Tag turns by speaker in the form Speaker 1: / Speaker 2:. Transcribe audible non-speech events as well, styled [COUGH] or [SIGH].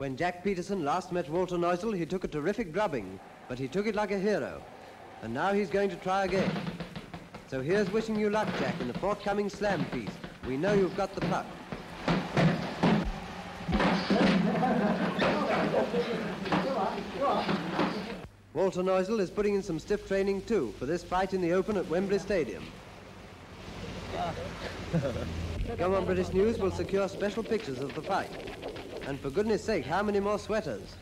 Speaker 1: When Jack Petersen last met Walter Neusel, he took a terrific drubbing, but he took it like a hero. And now he's going to try again. So here's wishing you luck, Jack, in the forthcoming slam piece. We know you've got the pluck. Walter Neusel is putting in some stiff training too for this fight in the Open at Wembley Stadium. [LAUGHS] Gaumont British News will secure special pictures of the fight. And for goodness sake, how many more sweaters?